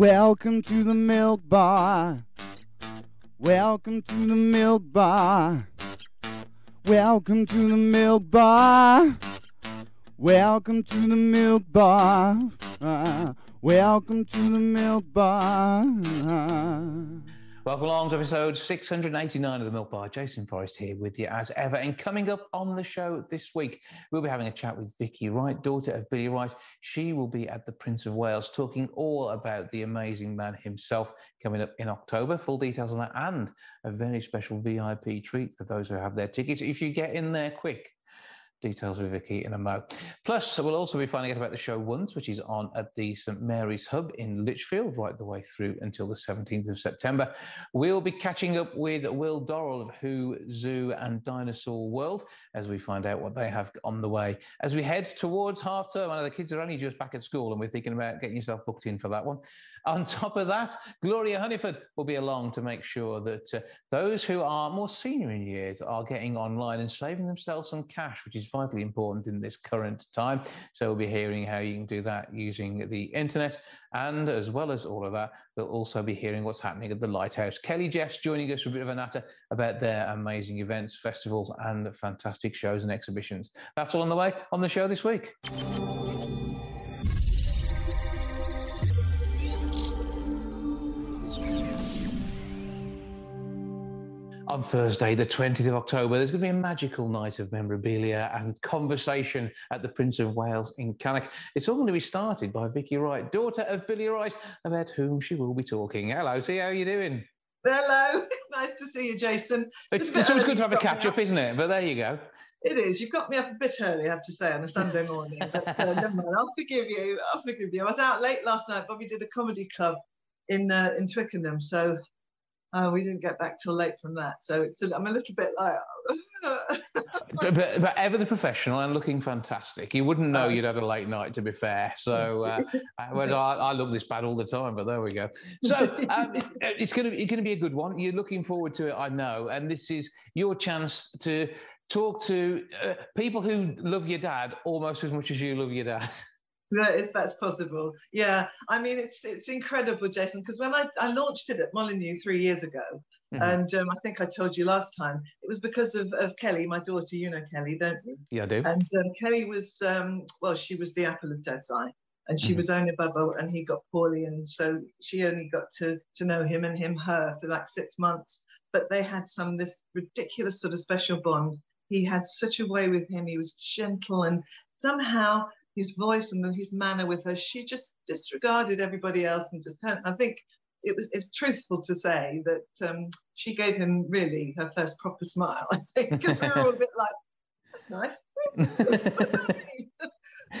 Welcome to the milk bar. Welcome to the milk bar. Welcome to the milk bar. Welcome to the milk bar. Uh, welcome to the milk bar. Welcome along to episode 689 of the Milk Bar. Jason Forrest here with you as ever. And coming up on the show this week, we'll be having a chat with Vicky Wright, daughter of Billy Wright. She will be at the Prince of Wales talking all about the amazing man himself coming up in October. Full details on that and a very special VIP treat for those who have their tickets. If you get in there quick, Details with Vicky in a mo. Plus, we'll also be finding out about the show Once, which is on at the St Mary's Hub in Lichfield, right the way through until the 17th of September. We'll be catching up with Will Dorrell of Hoo, Zoo and Dinosaur World as we find out what they have on the way. As we head towards half term, I know the kids are only just back at school and we're thinking about getting yourself booked in for that one. On top of that, Gloria Hunniford will be along to make sure that uh, those who are more senior in years are getting online and saving themselves some cash, which is vitally important in this current time. So we'll be hearing how you can do that using the internet. And as well as all of that, we'll also be hearing what's happening at the Lighthouse. Kelly Jeffs joining us for a bit of a natter about their amazing events, festivals, and fantastic shows and exhibitions. That's all on the way on the show this week. On Thursday, the 20th of October, there's going to be a magical night of memorabilia and conversation at the Prince of Wales in Cannock. It's all going to be started by Vicky Wright, daughter of Billy Wright, about whom she will be talking. Hello, see how are you doing? Hello, it's nice to see you, Jason. It's, it's, it's always good to have a catch up, isn't it? But there you go. It is. You've got me up a bit early, I have to say, on a Sunday morning. But uh, never mind. I'll forgive you. I'll forgive you. I was out late last night. Bobby did a comedy club in uh, in Twickenham, so uh, we didn't get back till late from that. So it's a, I'm a little bit like. but, but, but, ever the professional and looking fantastic. You wouldn't know oh. you'd had a late night, to be fair. So uh, well, I, I, look this bad all the time, but there we go. So um, it's going to it's going to be a good one. You're looking forward to it, I know, and this is your chance to talk to uh, people who love your dad almost as much as you love your dad. If that's possible. Yeah, I mean it's it's incredible, Jason, because when I, I launched it at Molyneux three years ago, mm-hmm. and um, I think I told you last time, it was because of, of Kelly, my daughter. You know Kelly, don't you? Yeah, I do. And um, Kelly was um, well, she was the apple of Dad's eye, and she mm-hmm. was only Bubba, and he got poorly, and so she only got to to know him and him her for like six months. But they had some this ridiculous sort of special bond. He had such a way with him. He was gentle and somehow his voice and the, his manner with her, she just disregarded everybody else and just turned. I think it was it's truthful to say that um, she gave him really her first proper smile. I think because we were all a bit like, that's nice.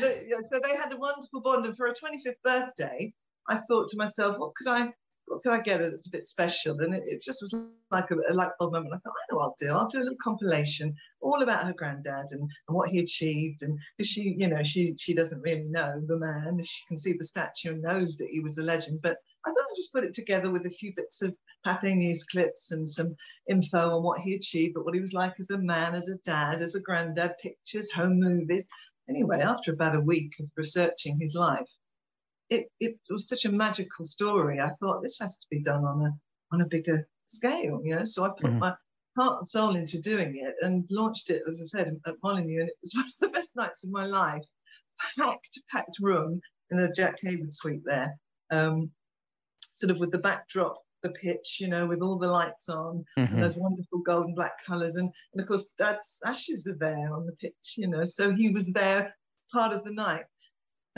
but, yeah, so they had a wonderful bond, and for her 25th birthday, I thought to myself, what could I what can I get that's a bit special? And it, it just was like a, a, light bulb moment. I thought, I know I'll do. I'll do a little compilation all about her granddad and, and what he achieved. And she, you know, she she doesn't really know the man. She can see the statue and knows that he was a legend. But I thought I'd just put it together with a few bits of Pathé News clips and some info on what he achieved, but what he was like as a man, as a dad, as a granddad, pictures, home movies. Anyway, after about a week of researching his life, it, it was such a magical story. I thought this has to be done on a on a bigger scale, you know. So I put mm-hmm. my heart and soul into doing it and launched it, as I said, at Molyneux, and it was one of the best nights of my life. Packed, packed room in the Jack Hayward suite there, um, sort of with the backdrop, the pitch, you know, with all the lights on, mm-hmm. and those wonderful golden black colours, and, and of course Dad's ashes were there on the pitch, you know, so he was there part of the night.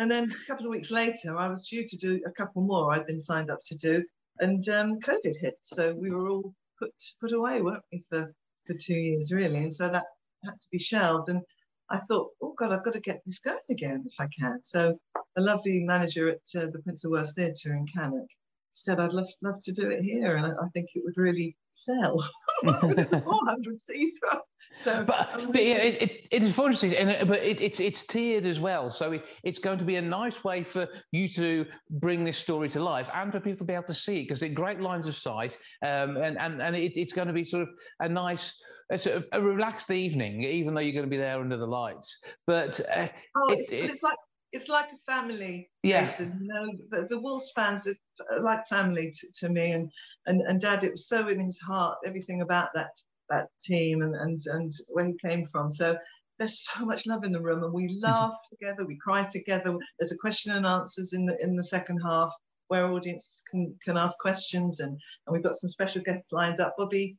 And then a couple of weeks later, I was due to do a couple more I'd been signed up to do, and um, COVID hit. So we were all put put away, weren't we, for, for two years, really? And so that had to be shelved. And I thought, oh God, I've got to get this going again if I can. So a lovely manager at uh, the Prince of Wales Theatre in Cannock said I'd love, love to do it here, and I, I think it would really sell. 400 seater. So, but, but yeah, it, it, it is fun to see, and but it, it's it's tiered as well. So it, it's going to be a nice way for you to bring this story to life, and for people to be able to see it because it great lines of sight, um, and and and it, it's going to be sort of a nice. A, sort of a relaxed evening, even though you're going to be there under the lights. But uh, oh, it's, it's like it's like a family. Yeah. You know, the, the Wolves fans are like family to, to me, and, and and Dad, it was so in his heart, everything about that that team and and and where he came from. So there's so much love in the room, and we Mm-hmm. laugh together, we cry together. There's a question and answers in the in the second half where audience can can ask questions, and and we've got some special guests lined up. Bobby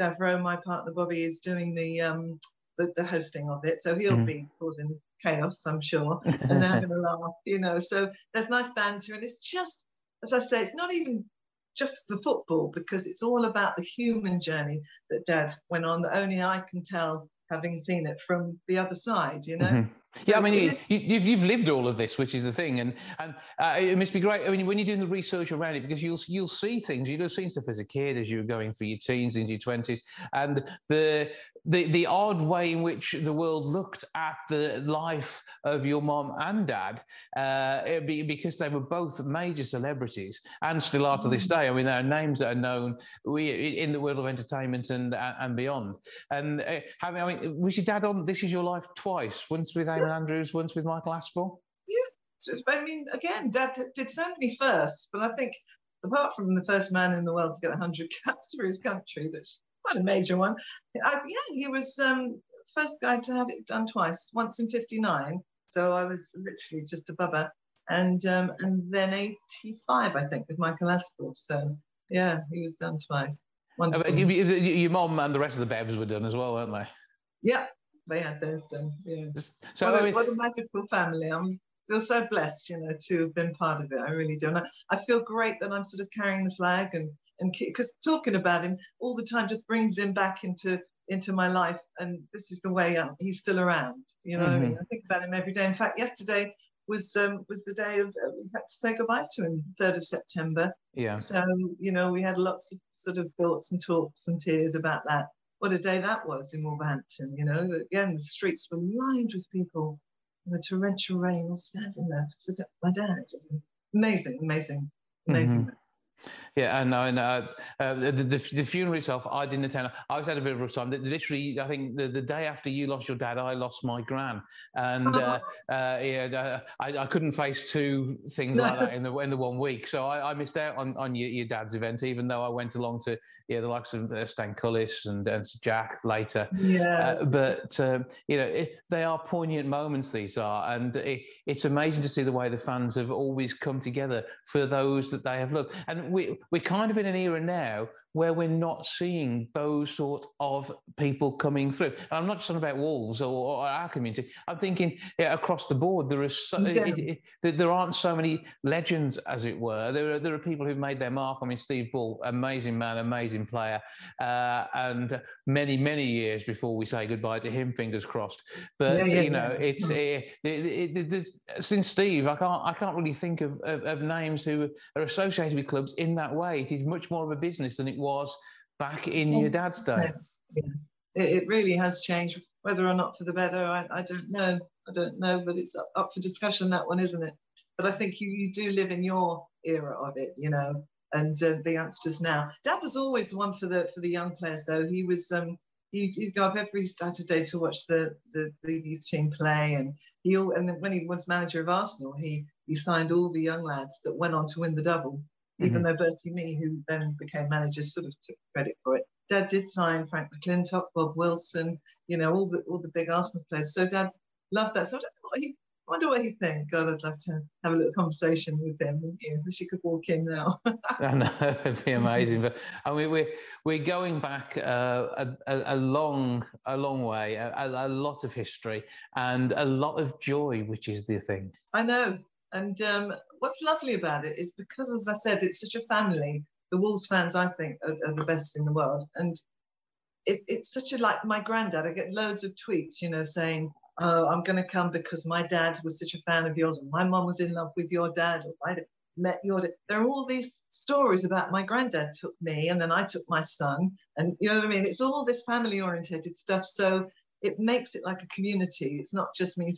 Davro, my partner Bobby, is doing the um the, the hosting of it, so he'll Mhm. be causing chaos, I'm sure, and they're going to laugh, you know. So there's nice banter, and it's just, as I say, it's not even just the football because it's all about the human journey that Dad went on that only I can tell, having seen it from the other side, you know. Mhm. Yeah, I mean, you, you, you've you've lived all of this, which is the thing, and and uh, it must be great. I mean, when you're doing the research around it, because you'll you'll see things. You'll have seen stuff as a kid, as you were going through your teens into your twenties, and the the the odd way in which the world looked at the life of your mom and dad, uh, be, because they were both major celebrities and still are to this Mm. day. I mean, there are names that are known we, in the world of entertainment and and beyond. And uh, having, I mean, was your dad on This Is Your Life twice? Once with Eamonn Andrews, once with Michael Aspel. So, I mean, again, Dad did so many firsts, but I think apart from the first man in the world to get 100 caps for his country, that's quite a major one. I, yeah, he was um, first guy to have it done twice, once in 59. So I was literally just a bubba. And, um, and then 85, I think, with Michael Aspel. So yeah, he was done twice. Uh, Wonderful. but you- you- Your mom and the rest of the Bevs were done as well, weren't they? yeah, they had those done. Yeah. So what, I a, mean, what a magical family. I'm feel so blessed, you know, to have been part of it. I really do. And I, I feel great that I'm sort of carrying the flag and and because talking about him all the time just brings him back into into my life. And this is the way um, he's still around. You know what I mean? I think about him every day. In fact, yesterday was um, was the day of uh, we had to say goodbye to him, third of September. yeah. So you know, we had lots of sort of thoughts and talks and tears about that. What a day that was in Wolverhampton. You know, again, the streets were lined with people in the torrential rain, all standing there for my dad. Amazing, amazing, amazing. Yeah, and, and uh, uh, the, the, the funeral itself, I didn't attend. I was had a bit of a rough time. Literally, I think the, the day after you lost your dad, I lost my gran, and uh, uh, yeah, I, I couldn't face two things like that in the in the one week. So I, I missed out on, on your, your dad's event, even though I went along to yeah the likes of uh, Stan Cullis and, and Jack later. Yeah. Uh, but um, you know, it, they are poignant moments. These are, and it, it's amazing to see the way the fans have always come together for those that they have loved. And we we're kind of in an era now where we're not seeing those sort of people coming through. And I'm not just talking about Wolves or, or our community. I'm thinking yeah, across the board there is so, Yeah. it, it, there aren't so many legends, as it were. There are there are people who've made their mark. I mean, Steve Bull, amazing man, amazing player, uh, and many many years before we say goodbye to him. Fingers crossed. But Yeah, you know, it's it, it, since Steve, I can't I can't really think of, of, of names who are associated with clubs in that way. It is much more of a business than it was back in your dad's day. Yeah. It, it really has changed. Whether or not for the better, I, I don't know. I don't know, but it's up, up for discussion, that one, isn't it? But I think you, you do live in your era of it, you know, and uh, the youngsters now. Dad was always the one for the for the young players, though. He was um, he, he'd go up every Saturday to watch the, the, the youth team play, and he al- and then when he was manager of Arsenal, he he signed all the young lads that went on to win the double. Even though Bertie Mee, who then became manager, sort of took credit for it. Dad did sign Frank McLintock, Bob Wilson, you know, all the all the big Arsenal players. So Dad loved that. So I don't know what he I wonder what he think. God, I'd love to have a little conversation with him. Yeah, wish he could walk in now. I know it'd be amazing, but I mean we're we're going back uh, a, a, a long a long way, a, a lot of history and a lot of joy, which is the thing. I know. And um, what's lovely about it is because, as I said, it's such a family. The Wolves fans, I think, are, are the best in the world. And it, it's such a like my granddad. I get loads of tweets, you know, saying, "Oh, I'm going to come because my dad was such a fan of yours, my mum was in love with your dad, or I met your dad." There are all these stories about my granddad took me, and then I took my son, and you know what I mean. It's all this family-orientated stuff. So it makes it like a community. It's not just me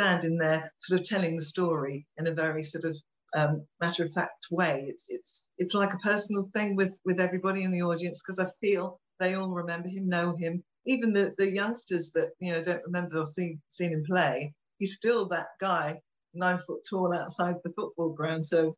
standing there sort of telling the story in a very sort of um, matter of fact way. It's it's it's like a personal thing with with everybody in the audience because I feel they all remember him, know him. Even the the youngsters that you know don't remember or seen seen him play, he's still that guy, nine foot tall outside the football ground. So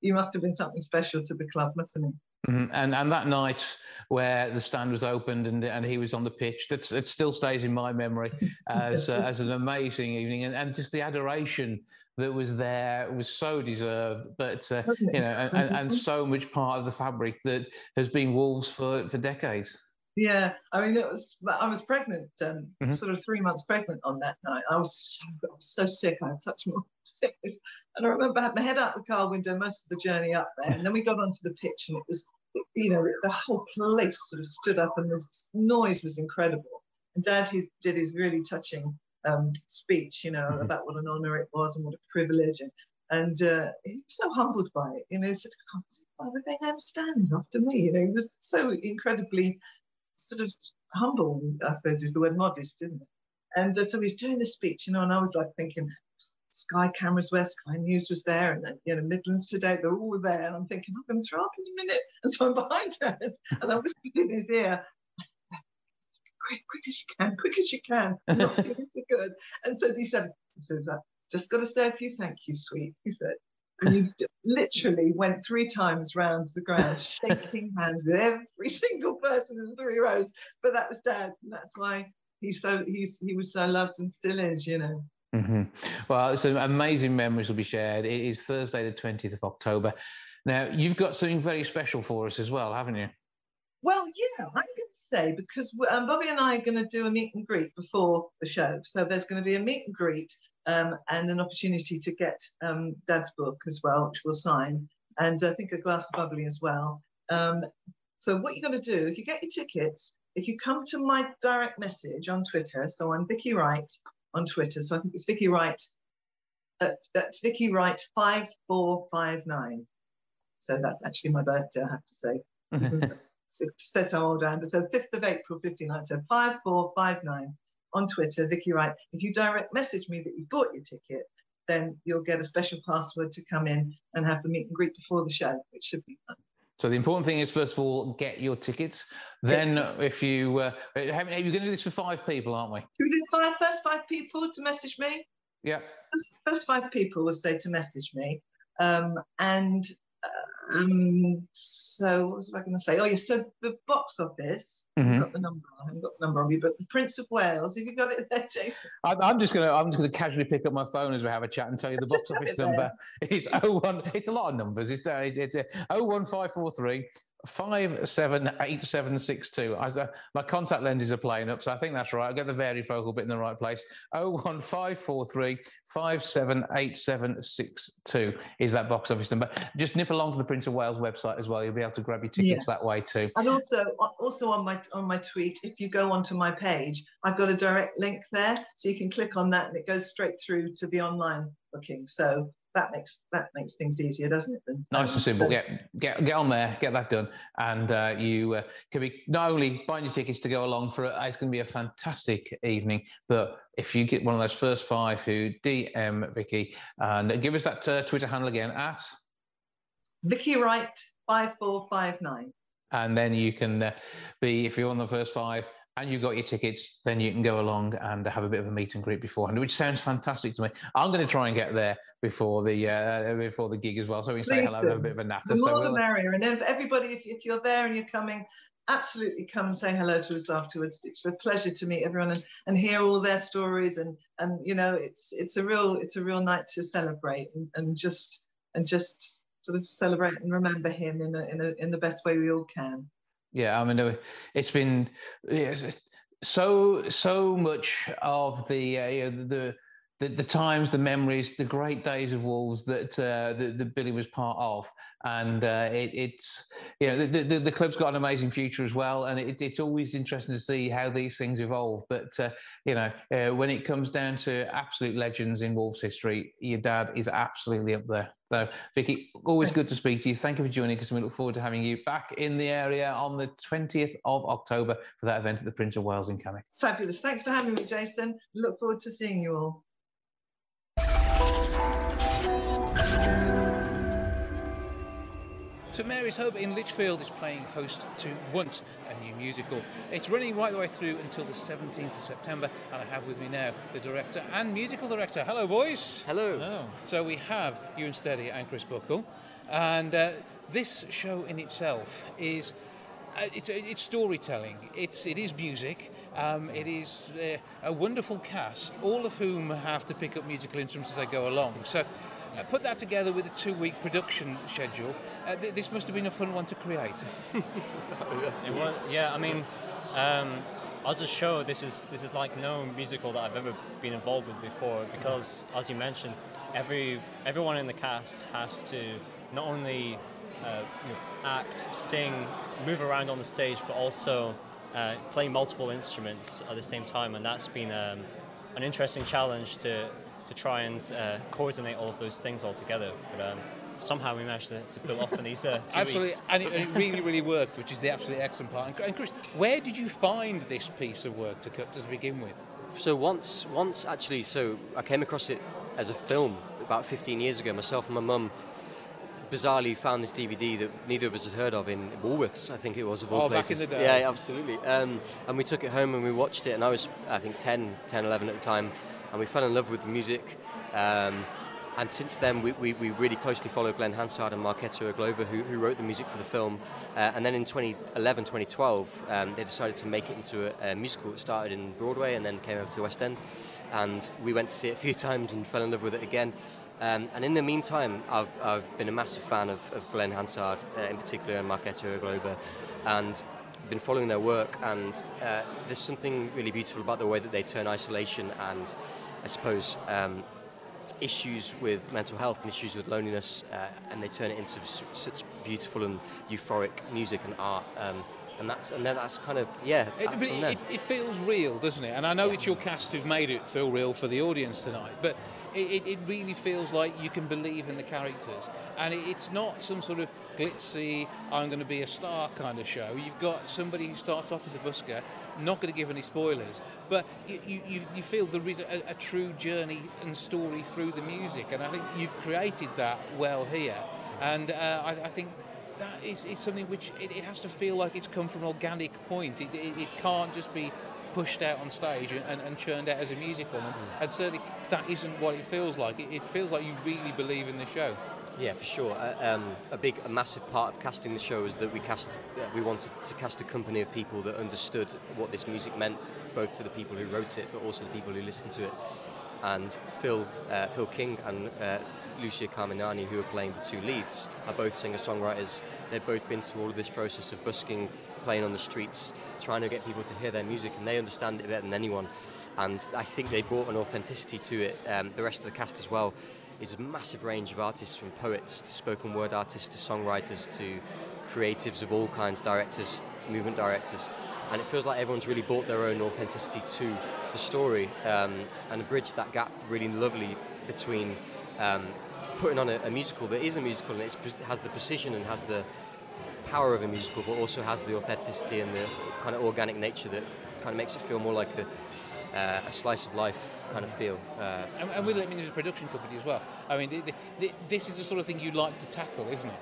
he must have been something special to the club, mustn't he? Mm-hmm. And and that night where the stand was opened and and he was on the pitch, that's it still stays in my memory as uh, as an amazing evening, and, and just the adoration that was there was so deserved, but uh, you know, and, and, so much part of the fabric that has been Wolves for for decades. Yeah, I mean, it was. I was pregnant, um, mm-hmm. sort of three months pregnant on that night. I was so, I was so sick. I had such more sickness, and I remember I had my head out the car window most of the journey up there, and then we got onto the pitch, and it was, you know, the whole place sort of stood up, and the noise was incredible. And Dad, he did his really touching um, speech, you know, mm-hmm. about what an honour it was and what a privilege, and and uh, he was so humbled by it. You know, he said, "Why would they never stand after me?" You know, he was so incredibly sort of humble, I suppose is the word modest, isn't it? And uh, so he's doing the speech, you know, and I was like thinking, Sky cameras were, Sky News was there, and then, you know, Midlands Today, they're all there. And I'm thinking, I'm going to throw up in a minute. And so I'm behind it, and I was in his ear, quick, quick as you can, quick as you can. Not feeling so good. And so he said, he says, just got to say a few thank you, sweet. He said, and he literally went three times round the ground, shaking hands with every single person in three rows. But that was Dad, and that's why he's so he's he was so loved and still is, you know. Mm-hmm. Well, some amazing memories will be shared. It is Thursday, the twentieth of October. Now you've got something very special for us as well, haven't you? Well, yeah, I'm going to say because um, Bobby and I are going to do a meet and greet before the show. So there's going to be a meet and greet um, and an opportunity to get um, Dad's book as well, which we'll sign, and I think a glass of bubbly as well. Um, so what you're going to do, if you get your tickets, if you come to my direct message on Twitter, so I'm Vicky Wright on Twitter, so I think it's Vicky Wright at, at Vicky Wright five four five nine. So that's actually my birthday, I have to say. it says how old I am, but so 5th of April 59, so 5459 on Twitter, Vicky Wright. If you direct message me that you've bought your ticket, then you'll get a special password to come in and have the meet and greet before the show, which should be fun. So the important thing is, first of all, get your tickets. Then, yeah. if you, uh, are you going to do this for five people, aren't we? Should we do five first five people to message me? Yeah. First five people will say to message me, um, and um, so what was I going to say? Oh, yeah. So the box office. Mm-hmm. I've got the number. I haven't got the number on you, but the Prince of Wales. Have you got it there, Jason? I'm just gonna. I'm just gonna casually pick up my phone as we have a chat and tell you the box office number is 01. It's a lot of numbers. It's it's, it's five four three five seven eight seven six two. I, uh, my contact lenses are playing up, so I think that's right. I'll get the varifocal bit in the right place. Oh one five four three five seven eight seven six two is that box office number. Just nip along to the Prince of Wales website as well. You'll be able to grab your tickets yeah. that way too. And also, also on my on my tweet, if you go onto my page, I've got a direct link there, so you can click on that and it goes straight through to the online booking. So that makes that makes things easier, doesn't it? Than, nice and simple. Get get get on there, get that done, and uh, you uh, can be not only buying your tickets to go along for it. It's going to be a fantastic evening. But if you get one of those first five who DM Vicky and give us that uh, Twitter handle again at Vicky Wright five four five nine. And then you can uh, be if you're on the first five and you've got your tickets, then you can go along and have a bit of a meet and greet beforehand, which sounds fantastic to me. I'm going to try and get there before the uh, before the gig as well, so we can say hello and have a bit of a natter. The more so the we'll... merrier. And everybody, if, if you're there and you're coming, absolutely come and say hello to us afterwards. It's a pleasure to meet everyone and, and hear all their stories. And and you know, it's it's a real it's a real night to celebrate and, and just and just sort of celebrate and remember him in a, in a, in the best way we all can. Yeah, I mean, it's been it's so so much of the uh, you know, the, the the times, the memories, the great days of Wolves that uh, that, that Billy was part of, and uh, it, it's you know the, the, the, club's got an amazing future as well, and it, it's always interesting to see how these things evolve. But uh, you know uh, when it comes down to absolute legends in Wolves history, your dad is absolutely up there. So Vicky, always good to speak to you. Thank you for joining us, and we look forward to having you back in the area on the 20th of October for that event at the Prince of Wales in Cannock. Fabulous. Thanks for having me, Jason. Look forward to seeing you all. St Mary's Hub in Lichfield is playing host to Once, a new musical. It's running right the way through until the 17th of September, and I have with me now the director and musical director. Hello, boys. Hello. Hello. So we have Ewan Steady and Chris Buckle, and uh, this show in itself is uh, it's, it's storytelling. It's it is music. Um, it is uh, a wonderful cast, all of whom have to pick up musical instruments as they go along. So uh, put that together with a two-week production schedule. Uh, th- this must have been a fun one to create. was, yeah, I mean, um, as a show, this is this is like no musical that I've ever been involved with before because, as you mentioned, every everyone in the cast has to not only uh, you know, act, sing, move around on the stage, but also uh, play multiple instruments at the same time, and that's been um, an interesting challenge to to try and uh, coordinate all of those things all together. But um, somehow we managed to, to pull off in these uh, two Absolutely, weeks. and it, and it, really, really worked, which is the absolutely excellent part. And Chris, where did you find this piece of work to, to begin with? So once, once actually, so I came across it as a film about 15 years ago. Myself and my mum bizarrely found this DVD that neither of us had heard of in Woolworths, I think it was of all oh, places. back in the day. Yeah, absolutely. Um, and we took it home and we watched it, and I was, I think, 10, 10, 11 at the time, and we fell in love with the music. Um, and since then, we, we, we, really closely followed Glen Hansard and Markéta Irglová, who, who wrote the music for the film. Uh, and then in 2011, 2012, um, they decided to make it into a, a, musical. It started in Broadway and then came over to the West End. And we went to see it a few times and fell in love with it again. Um, and in the meantime, I've, I've been a massive fan of, of Glen Hansard, uh, in particular, and Markéta Irglová, and been following their work. And uh, there's something really beautiful about the way that they turn isolation and, I suppose, um, issues with mental health and issues with loneliness, uh, and they turn it into such beautiful and euphoric music and art. Um, and that's and then that's kind of yeah. It, it, it, feels real, doesn't it? And I know yeah. it's your cast who've made it feel real for the audience tonight, but it, it, really feels like you can believe in the characters. And it, it's not some sort of glitzy, I'm going to be a star kind of show. You've got somebody who starts off as a busker, not going to give any spoilers, but you, you, you feel there is a, a true journey and story through the music. And I think you've created that well here. And uh, I, I think that is, is something which it, it, has to feel like it's come from an organic point. It, it, it can't just be pushed out on stage and, and churned out as a musical. And, mm. and, certainly that isn't what it feels like. It, it, feels like you really believe in the show. Yeah, for sure. Uh, um, a big, a massive part of casting the show is that we cast, uh, we wanted to cast a company of people that understood what this music meant, both to the people who wrote it, but also the people who listened to it. And Phil, uh, Phil King and uh, Lucia Carminani, who are playing the two leads, are both singer-songwriters. They've both been through all of this process of busking playing on the streets, trying to get people to hear their music, and they understand it better than anyone. And I think they brought an authenticity to it. Um, the rest of the cast as well is a massive range of artists, from poets to spoken word artists to songwriters to creatives of all kinds, directors, movement directors. And it feels like everyone's really brought their own authenticity to the story um, and bridged that gap really lovely between um, putting on a, a, musical that is a musical and it has the precision and has the power of a musical, but also has the authenticity and the kind of organic nature that kind of makes it feel more like a, uh, a slice of life kind of feel. Uh, and, and with it, I mean, there's a production company as well. I mean, the, the, this is the sort of thing you like to tackle, isn't it?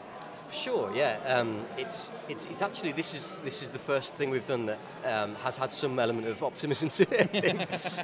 Sure, yeah. Um, it's, it's, it's actually this is this is the first thing we've done that um, has had some element of optimism to it.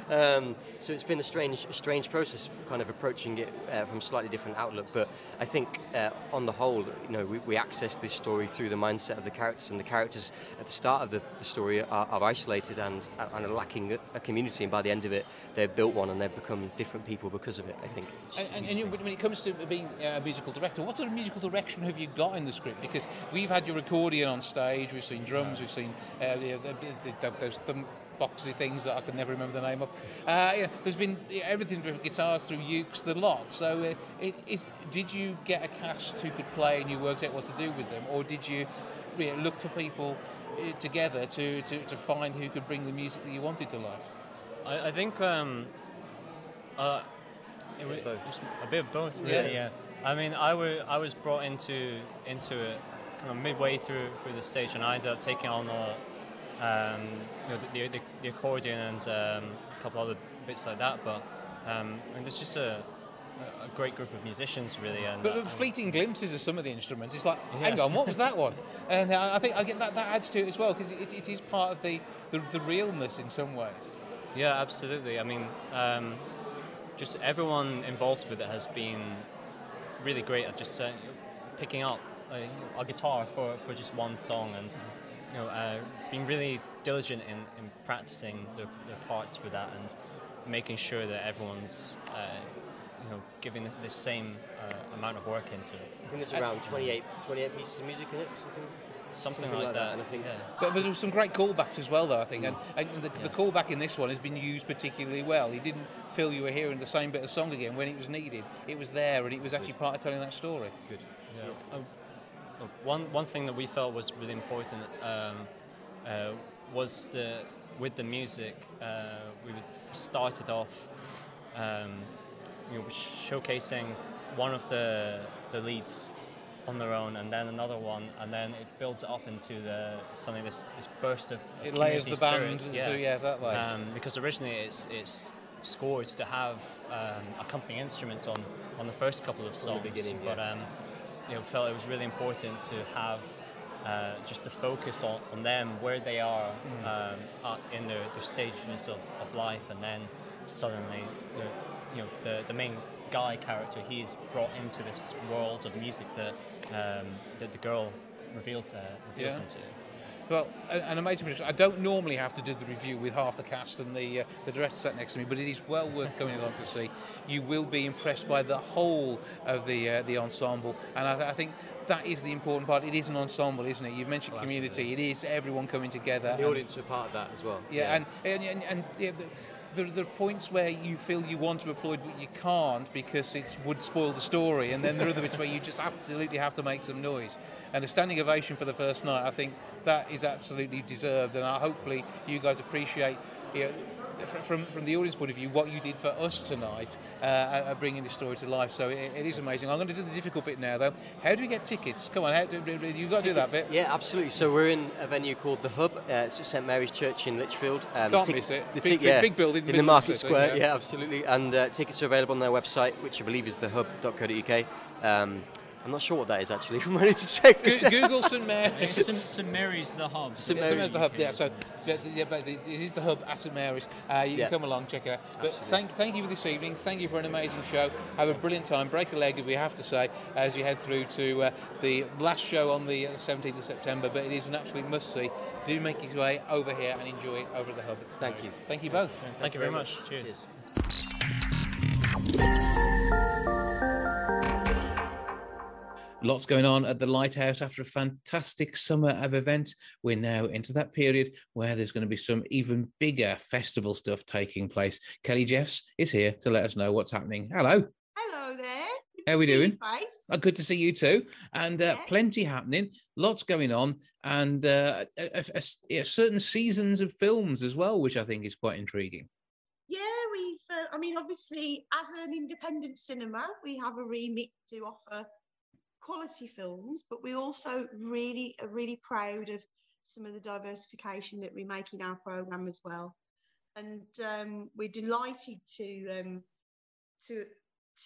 um, so it's been a strange strange process, kind of approaching it uh, from a slightly different outlook. But I think uh, on the whole, you know, we, we, access this story through the mindset of the characters, and the characters at the start of the, the story are, are, isolated and, and are lacking a community, and by the end of it, they've built one and they've become different people because of it. I think. And, and, and when it comes to being a musical director, what sort of musical direction have you got in the script? Because we've had your accordion on stage, we've seen drums, we've seen uh, the, the, the, those thumb boxy things that I can never remember the name of. Uh, you know, there's been everything from guitars through ukes, the lot. So, uh, it is, did you get a cast who could play and you worked out what to do with them, or did you, you know, look for people uh, together to, to, to, find who could bring the music that you wanted to life? I, I think um, uh, it was a bit of both. Really, yeah. yeah. I mean, I, were, I was brought into into it kind of midway through through the stage, and I ended up taking on a um, you know, the, the, the, accordion and um, a couple other bits like that. But um, I mean, there's just a a great group of musicians, really. And, but, uh, fleeting glimpses of some of the instruments, it's like, yeah. hang on, what was that one? and uh, I think I get that, that adds to it as well because it, it is part of the, the, the, realness in some ways. Yeah, absolutely. I mean, um, just everyone involved with it has been really great at just uh, picking up a, a, guitar for, for just one song and you know uh, being really diligent in, in practicing their, their parts for that and making sure that everyone's uh, you know giving the same uh, amount of work into it. I think there's around 28, 28 pieces of music in it, something. Something, something like, like, that. And I think, yeah. But there's some great callbacks as well, though. I think, and, and the, yeah. the, callback in this one has been used particularly well. He didn't feel you were hearing the same bit of song again when it was needed. It was there, and it was actually Good. part of telling that story. Good. Yeah. Um, one one thing that we felt was really important um, uh, was the with the music. Uh, we started off, um, you know, showcasing one of the the leads on their own, and then another one, and then it builds up into the something this this burst of, of it layers the band yeah. Through, yeah that way um, because originally it's it's scored to have um, accompanying instruments on on the first couple of songs, but um, you know felt it was really important to have uh, just to focus on, on them where they are mm. um, in their, their stages of, of life, and then suddenly you know the the main guy character he's brought into this world of music that um, that the girl reveals uh, reveals yeah. him to. Well, an amazing production. I don't normally have to do the review with half the cast and the uh, the director sat next to me, but it is well worth coming along to see. You will be impressed by the whole of the uh, the ensemble, and I, th- I, think that is the important part. It is an ensemble, isn't it? You've mentioned oh, community. Absolutely. It is everyone coming together. And the audience are part of that as well. Yeah, yeah. and and, and, and yeah, the, there, there, are points where you feel you want to applaud but you can't because it would spoil the story, and then there are other bits where you just absolutely have to make some noise. And a standing ovation for the first night, I think that is absolutely deserved, and I, hopefully you guys appreciate. You know, from from the audience point of view, what you did for us tonight, uh, bringing this story to life. So it, it is amazing. I'm going to do the difficult bit now, though. How do we get tickets? Come on, how, do, you got to do that bit. Yeah, absolutely. So we're in a venue called the Hub. Uh, it's at St Mary's Church in Lichfield. Um, Can't miss it. The big, yeah, big building in the Market Square. Yeah. yeah. absolutely. And uh, tickets are available on their website, which I believe is thehub.co.uk. Um, I'm not sure what that is actually. I'm ready to check. Go- Google St Mary's. St, St Mary's the hub. St Mary's, Mary's the hub. Yeah. So yeah, yeah, but it is the hub at St Mary's. Uh, you yeah. can come along, check it out. But thank thank you for this evening. Thank you for an amazing show. Have a brilliant time. Break a leg if we have to say as you head through to uh, the last show on the 17th uh, of September. But it is an absolute must see. Do make your way over here and enjoy it over at the hub. Thank you. Thank you both. Thank, thank you very much. much. Cheers. Cheers. Lots going on at the Lighthouse after a fantastic summer of events. We're now into that period where there's going to be some even bigger festival stuff taking place. Kelly Jeffs is here to let us know what's happening. Hello. Hello there. Good How are we doing? Oh, good to see you too. And uh, yeah. plenty happening, lots going on, and uh, a, a, a, certain seasons of films as well, which I think is quite intriguing. Yeah, we've, uh, I mean, obviously, as an independent cinema, we have a remit to offer quality films, but we also really are really proud of some of the diversification that we make in our program as well. And um, we're delighted to um, to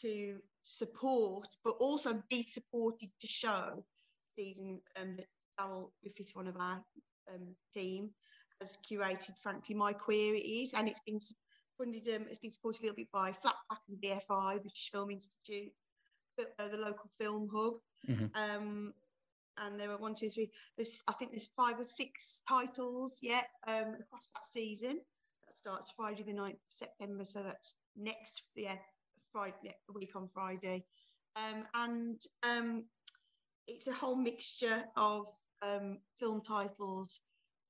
to support, but also be supported to show season um, that Darryl Griffiths, one of our um, team, has curated. Frankly, my queer it is, and it's been funded. Um, it's been supported a little bit by Flatpack and BFI, British Film Institute, uh, the local film hub. Mm-hmm. Um, and there were one, two, three. There's, I think there's five or six titles yet um, across that season. That starts Friday the 9th of September, so that's next, yeah, Friday, a week on Friday. Um, and um, it's a whole mixture of um, film titles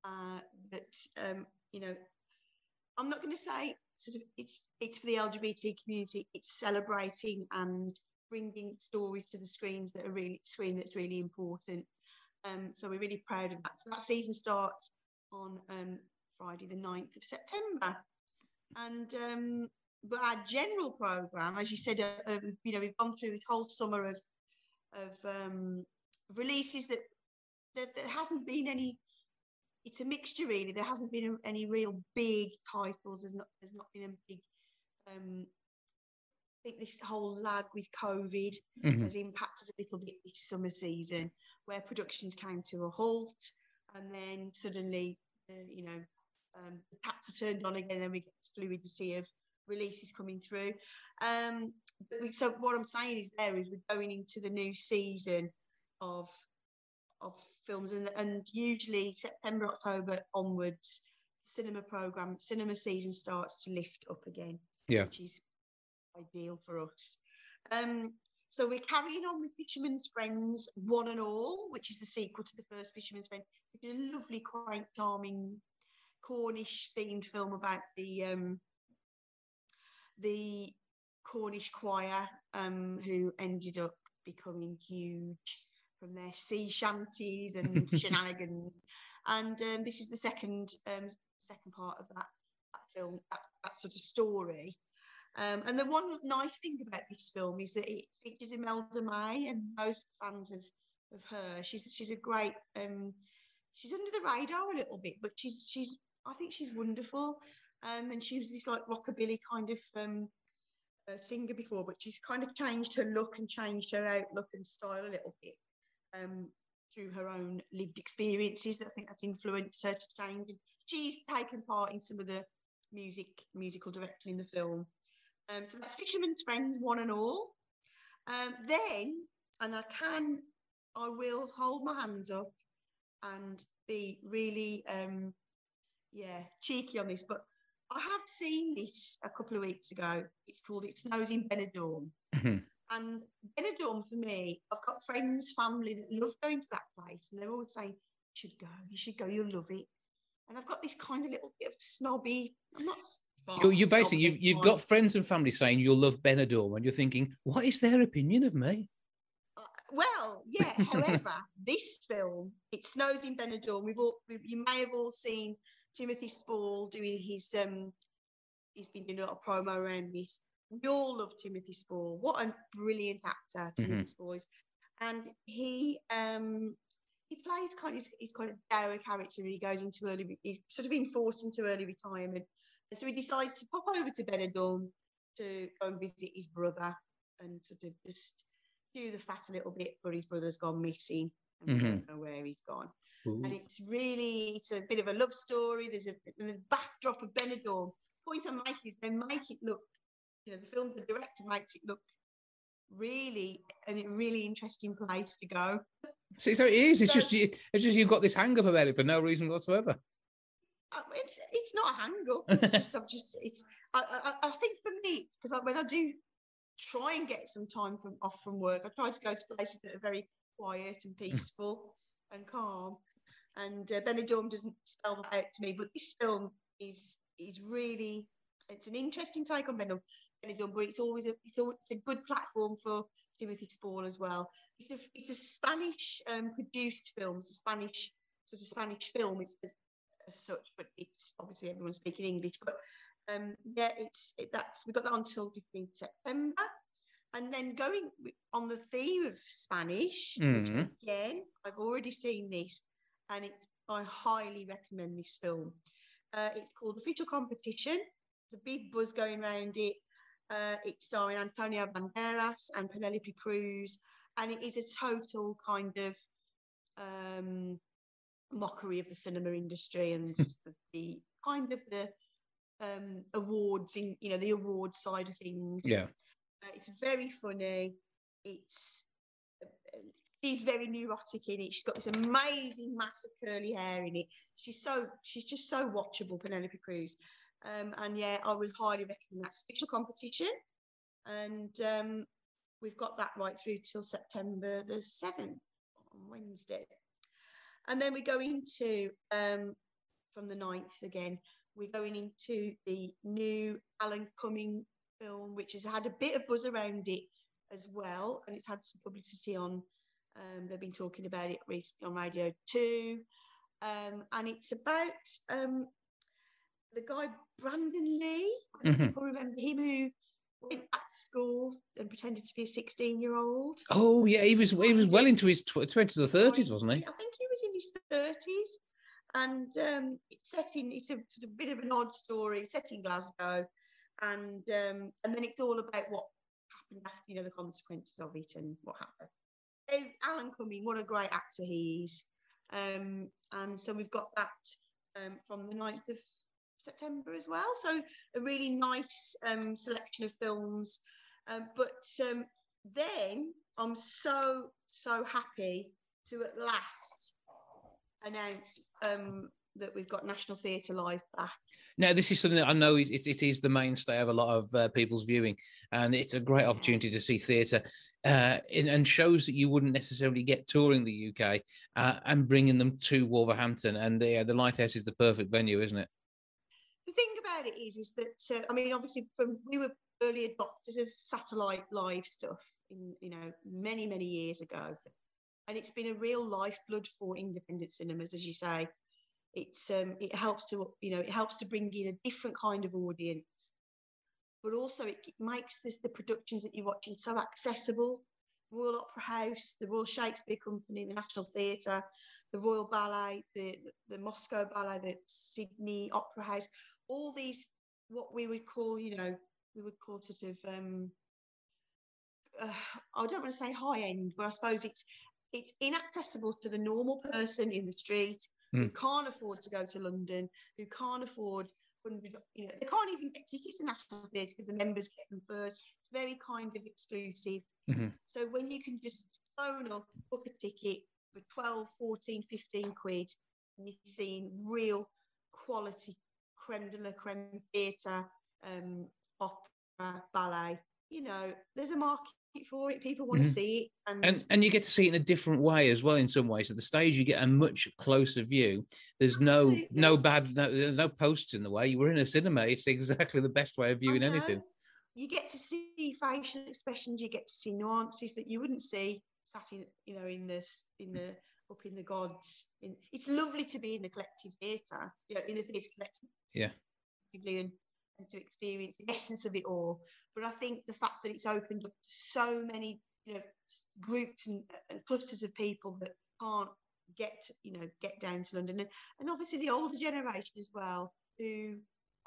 uh, that, um, you know, I'm not going to say sort of it's it's for the LGBT community. It's celebrating and bringing stories to the screens that are really screen that's really important. Um, so we're really proud of that. So that season starts on um, Friday the 9th of September. And um, but our general program, as you said, uh, uh, you know, we've gone through this whole summer of of um, releases that, that there hasn't been any. It's a mixture, really. There hasn't been any real big titles. There's not. There's not been a big um, think this whole lag with COVID Mhm. has impacted a little bit this summer season, where productions came to a halt, and then suddenly, uh, you know, um, the taps are turned on again, and we get this fluidity of releases coming through. Um, but we, so what I'm saying is, there is we're going into the new season of of films, and and usually September, October onwards, cinema program, cinema season starts to lift up again Yeah. which is ideal for us. Um, so we're carrying on with Fisherman's Friends One and All, which is the sequel to the first Fisherman's Friend, which is a lovely, quaint, charming Cornish themed film about the um, the Cornish choir um, who ended up becoming huge from their sea shanties and shenanigans. And um, this is the second um, second part of that, that film, that, that sort of story. Um, and the one nice thing about this film is that it features Imelda May, and most fans of, of her, she's she's a great. Um, she's under the radar a little bit, but she's she's I think she's wonderful. Um, and she was this like rockabilly kind of um, uh, singer before, but she's kind of changed her look and changed her outlook and style a little bit um, through her own lived experiences. That I think that's influenced her to change. She's taken part in some of the music musical direction in the film. Um, so that's Fisherman's Friends, one and all. Um, then, and I can, I will hold my hands up and be really, um, yeah, cheeky on this, but I have seen this a couple of weeks ago. It's called It Snows in Benidorm. Mhm. And Benidorm, for me, I've got friends, family that love going to that place, and they're always saying, "You should go, you should go, you'll love it." And I've got this kind of little bit of snobby. I'm not. You, you basically you've, you've got friends and family saying you'll love Benidorm, and you're thinking, what is their opinion of me? Uh, well, yeah. However, this film, it snows in Benidorm. We've all, we, you may have all seen Timothy Spall doing his. um He's been doing a lot of promo around this. We all love Timothy Spall. What a brilliant actor Timothy Spall is, and he um he plays kind of he's kind of dour character. and He goes into early. He's sort of been forced into early retirement, so he decides to pop over to Benidorm to go and visit his brother and sort of just do the fat a little bit, but his brother's gone missing and we don't mm-hmm. know where he's gone. Ooh. And it's really it's a bit of a love story. There's a the backdrop of Benidorm. Point I'm making is they make it look, you know, the film the director makes it look really and a really interesting place to go. See, so it is. It's So- just you. It's just you've got this hang up about it for no reason whatsoever. Uh, It's it's not a hang up. It's just I've just it's I I, I think for me it's because when I do try and get some time from off from work, I try to go to places that are very quiet and peaceful and calm. And uh, Benidorm doesn't spell that out to me, but this film is is really it's an interesting take on Benidorm. Benidorm, but it's always a it's, always, it's a good platform for Timothy Spall as well. It's a it's a Spanish um, produced film, it's a Spanish it's a Spanish film. It's as such, but it's obviously everyone's speaking English. But um, yeah, it's it, that's we got that until 15th September, and then going on the theme of Spanish. Mhm. again, I've already seen this, and it's I highly recommend this film. Uh, it's called Official Competition. There's a big buzz going around it. Uh, it's starring Antonio Banderas and Penelope Cruz, and it is a total kind of um, mockery of the cinema industry and the, the kind of the um, awards in you know the award side of things. Yeah. Uh, it's very funny. It's uh, she's very neurotic in it. She's got this amazing mass of curly hair in it. She's so she's just so watchable, Penelope Cruz. Um, and yeah, I would highly recommend that special competition. And um, we've got that right through till September the seventh on Wednesday. And then we go into um, from the 9th again. We're going into the new Alan Cumming film, which has had a bit of buzz around it as well, and it's had some publicity on. Um, they've been talking about it recently on Radio Two, um, and it's about um, the guy Brandon Lee. I think Mhm. People remember him who went back to school and pretended to be a sixteen-year-old. Oh yeah, he was he was well into his twenties or thirties, wasn't he? I think he was in his thirties, and um, it's set in. It's a bit of an odd story. Set in Glasgow, and um, and then it's all about what happened after, you know, the consequences of it and what happened. So Alan Cumming, what a great actor he is. Um, and so we've got that um, from the 9th of September as well. So a really nice um, selection of films. Um, but um, then I'm so, so happy to at last announce um, that we've got National Theatre Live back. Now, this is something that I know it, it is the mainstay of a lot of uh, people's viewing, and it's a great opportunity to see theatre uh, in, and shows that you wouldn't necessarily get touring the UK uh, and bringing them to Wolverhampton. And the, the Lighthouse is the perfect venue, isn't it? The thing about it is, is that uh, I mean, obviously, from we were early adopters of satellite live stuff in you know many many years ago, and it's been a real lifeblood for independent cinemas, as you say. It's um, it helps to you know it helps to bring in a different kind of audience, but also it makes this the productions that you're watching so accessible. Royal Opera House, the Royal Shakespeare Company, the National Theatre, the Royal Ballet, the, the, the Moscow Ballet, the Sydney Opera House, all these what we would call, you know, we would call sort of um, uh, I don't want to say high end, but I suppose it's it's inaccessible to the normal person in the street mm. who hmm. can't afford to go to London, who can't afford you know, they can't even get tickets to National Theatre because the members get them first. It's very kind of exclusive. Mm-hmm. So when you can just phone up, book a ticket for 12, 14, 15 quid, and you're seeing real quality creme de la creme theatre, um, opera, ballet, you know, there's a market for it. People want mm-hmm. to see it, and... and and you get to see it in a different way as well. In some ways, at the stage, you get a much closer view. There's no no bad no, no posts in the way. You were in a cinema. It's exactly the best way of viewing anything. You get to see facial expressions. You get to see nuances that you wouldn't see sat in you know in this in the up in the gods. In, it's lovely to be in the collective theatre, you know, in the theatre collective. Yeah. And to experience the essence of it all. But I think the fact that it's opened up to so many, you know, groups and, and clusters of people that can't get, you know, get down to London, and, and obviously the older generation as well, who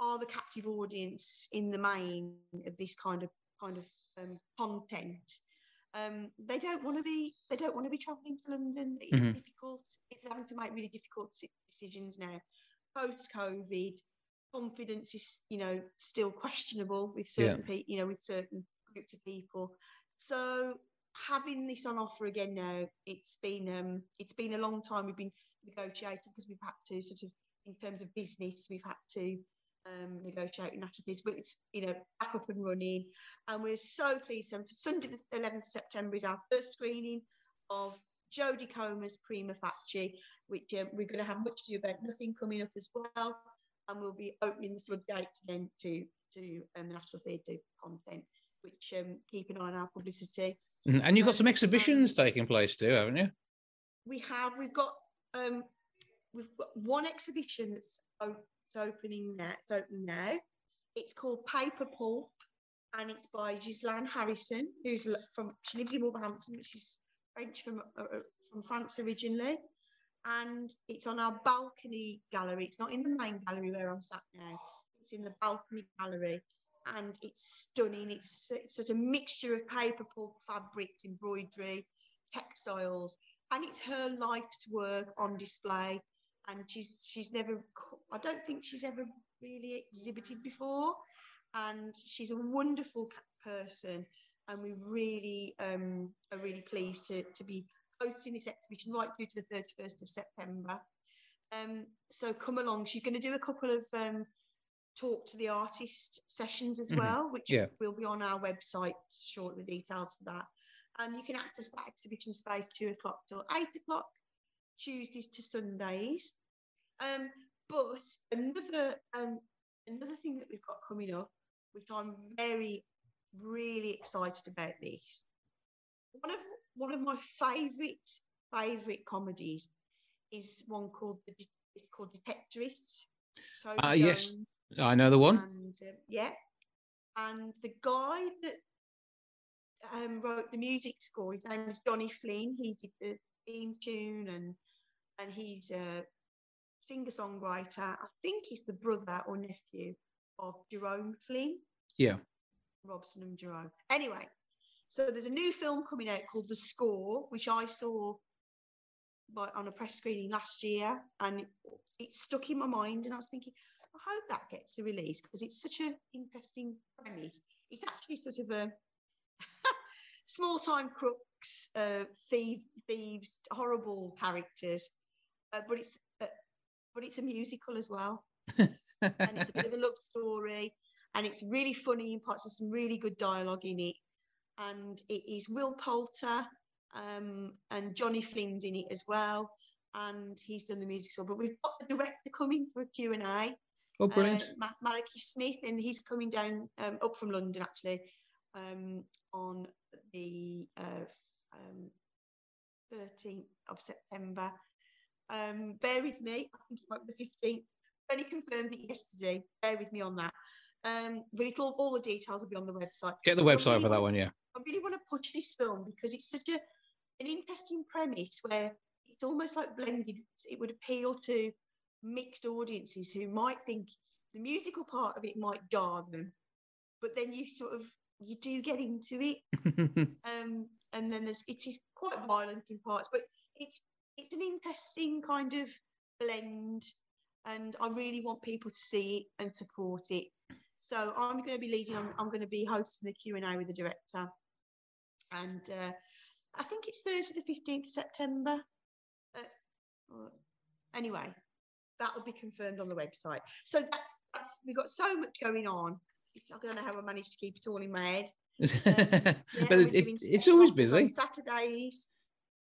are the captive audience in the main of this kind of kind of um, content. Um, they don't want to be they don't want to be travelling to London. It's mm-hmm. difficult. People having to make really difficult decisions now post COVID confidence is you know still questionable with certain yeah. people you know with certain groups of people so having this on offer again now it's been um it's been a long time we've been negotiating because we've had to sort of in terms of business we've had to um, negotiate with National Theatre, but it's you know back up and running, and we're so pleased. So for Sunday the 11th September is our first screening of Jodie Comer's Prima Facie, which um, we're going to have much to do about nothing coming up as well and we'll be opening the floodgates again to to um, the National Theatre content, which um, keep an eye on our publicity. Mm-hmm. And you've got some exhibitions um, taking place too, haven't you? We have. We've got um, we've got one exhibition that's opening now. It's opening now. It's called Paper Pulp, and it's by Ghislaine Harrison, who's from she lives in Wolverhampton, but she's French from uh, uh from France originally and it's on our balcony gallery. It's not in the main gallery where I'm sat now. It's in the balcony gallery, and it's stunning. It's, it's such a mixture of paper pulp, fabrics, embroidery, textiles, and it's her life's work on display. And she's she's never, I don't think she's ever really exhibited before, and she's a wonderful person. And we really um, are really pleased to, to be hosting this exhibition right through to the 31st of September. Um, so come along. She's going to do a couple of um, talk to the artist sessions as mm-hmm. well, which yeah. will be on our website shortly, details for that. And you can access that exhibition space two o'clock till eight o'clock, Tuesdays to Sundays. Um, but another um, another thing that we've got coming up, which I'm very, really excited about this. One of one of my favourite favourite comedies is one called the it's called Detectorists. Ah, uh, yes, I know the one. And, uh, yeah, and the guy that um, wrote the music score, his name is Johnny Flynn. He did the theme tune and and he's a singer songwriter. I think he's the brother or nephew of Jerome Flynn. Yeah. Robson and Jerome. Anyway, so there's a new film coming out called The Score, which I saw by, on a press screening last year, and it, it stuck in my mind. And I was thinking, I hope that gets a release because it's such an interesting premise. It's actually sort of a small time crooks, uh, thief, thieves, horrible characters, uh, but it's uh, but it's a musical as well, and it's a bit of a love story, and it's really funny in parts. There's some really good dialogue in it, and it is Will Poulter um, and Johnny Flynn's in it as well, and he's done the music. musical. But we've got the director coming for a Q and A. Oh, brilliant! Uh, Malachy Smith, and he's coming down um, up from London actually um, on the uh, um, 13th of September. Um, bear with me, I think it might be the 15th. Only confirmed it yesterday. Bear with me on that. Um, but it'll, all the details will be on the website. Get the website for that one, yeah. I really want to push this film because it's such a an interesting premise where it's almost like blended. It would appeal to mixed audiences who might think the musical part of it might jar them, but then you sort of you do get into it. um, and then there's it is quite violent in parts, but it's it's an interesting kind of blend, and I really want people to see it and support it. So I'm going to be leading. I'm, I'm going to be hosting the Q and A with the director, and uh, I think it's Thursday the fifteenth of September. Uh, anyway, that will be confirmed on the website. So that's that's we've got so much going on. I don't know how I managed to keep it all in my head. Um, yeah, but it's, it, it's always busy. Saturdays,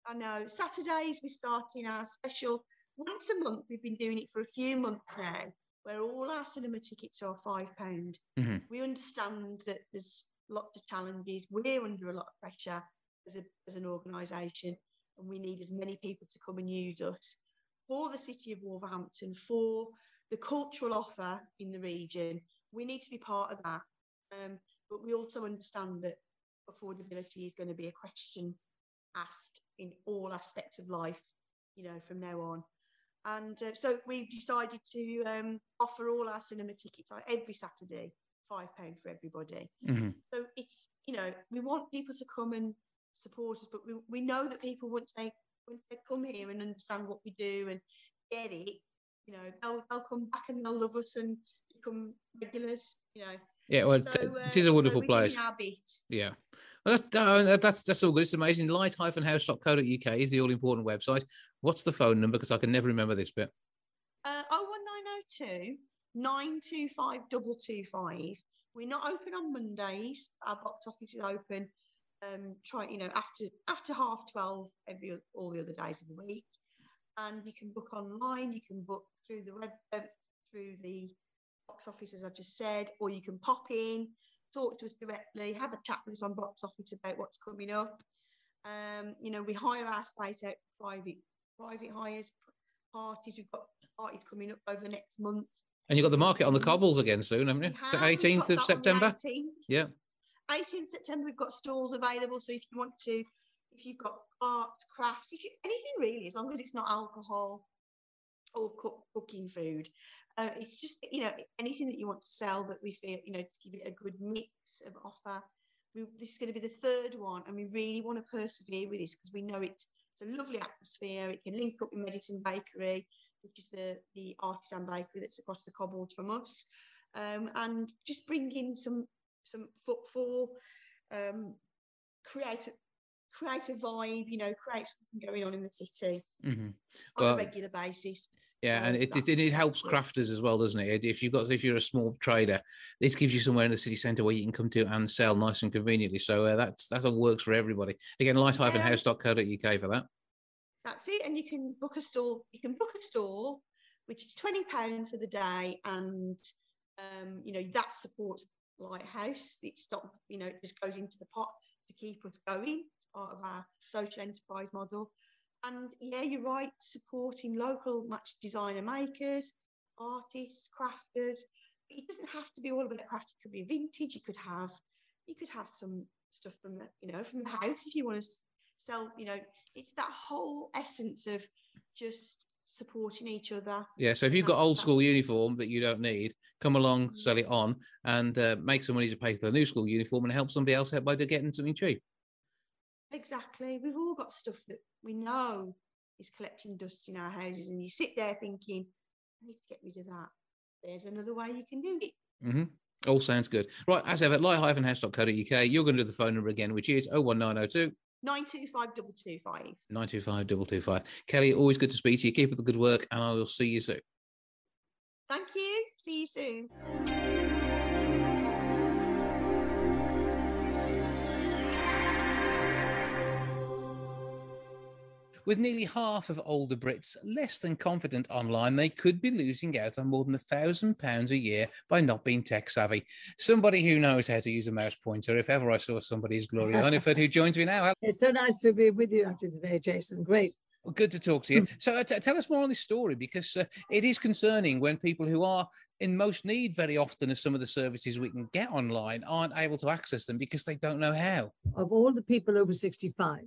I know. Saturdays we're starting our special once a month. We've been doing it for a few months now, where all our cinema tickets are five pound. Mm-hmm. We understand that there's lots of challenges. We're under a lot of pressure as a as an organisation, and we need as many people to come and use us for the city of Wolverhampton for the cultural offer in the region. We need to be part of that, um, but we also understand that affordability is going to be a question asked in all aspects of life, you know, from now on. And uh, so we've decided to um, offer all our cinema tickets on every Saturday, five pound for everybody. Mm-hmm. So it's you know we want people to come and support us, but we, we know that people once they once they come here and understand what we do and get it, you know, they'll they'll come back and they'll love us and become regulars. You know. Yeah, well, So, uh, is a wonderful so place. Yeah. Well, that's uh, that's that's all good. It's amazing. Light-house.co.uk is the all-important website. What's the phone number? Because I can never remember this bit. Uh, 01902 925 225. We're not open on Mondays. Our box office is open. Um, try you know after after half twelve every all the other days of the week, and you can book online. You can book through the web uh, through the box office as I've just said, or you can pop in, talk to us directly, have a chat with us on box office about what's coming up. Um, you know, we hire our slate out private private hires parties. We've got parties coming up over the next month. And you've got the market on the cobbles again soon, haven't you? So have, we've 18th got of that on the September. 18th. Yeah. 18th September, we've got stalls available. So if you want to, if you've got art, crafts, if you, anything really, as long as it's not alcohol or cook, cooking food, uh, it's just you know anything that you want to sell that we feel you know to give it a good mix of offer. We, this is going to be the third one, and we really want to persevere with this because we know it's it's a lovely atmosphere. It can link up with Medicine Bakery, which is the the artisan bakery that's across the cobbles from us, um, and just bring in some some footfall, um, create a create a vibe, you know, create something going on in the city hmm on a regular basis. Yeah, So and it, it, it helps crafters as well, doesn't it? If you've got if you're a small trader, this gives you somewhere in the city centre where you can come to and sell nice and conveniently. So uh, that's that all works for everybody. Again, light-house.co.uk for that. That's it, and you can book a stall. You can book a stall, which is twenty pound for the day, and um, you know that supports Lighthouse. It's not, you know, it just goes into the pot to keep us going. It's part of our social enterprise model. And yeah, you're right, supporting local match designer makers, artists, crafters. It doesn't have to be all about craft. It could be vintage. You could have, you could have some stuff from the, you know, from the house if you want to sell. You know, it's that whole essence of just supporting each other. Yeah, so if you've got old school uniform that you don't need, come along, sell it on, and uh, make some money to pay for the new school uniform and help somebody else out by getting something cheap. Exactly. We've all got stuff that we know is collecting dust in our houses, and you sit there thinking, I need to get rid of that. There's another way you can do it. Mm-hmm. All sounds good. Right, as ever, light-house.co.uk. You're going to do the phone number again, which is 01902 925 225. 925 225. Kelly, always good to speak to you. Keep up the good work, and I will see you soon. Thank you. See you soon. With nearly half of older Brits less than confident online, they could be losing out on more than a thousand pounds a year by not being tech savvy. Somebody who knows how to use a mouse pointer, if ever I saw somebody, is Gloria Hunniford, who joins me now. It's so nice to be with you after today, Jason. Great. Well, good to talk to you. So, uh, t- tell us more on this story because uh, it is concerning when people who are in most need very often of some of the services we can get online aren't able to access them because they don't know how. Of all the people over 65,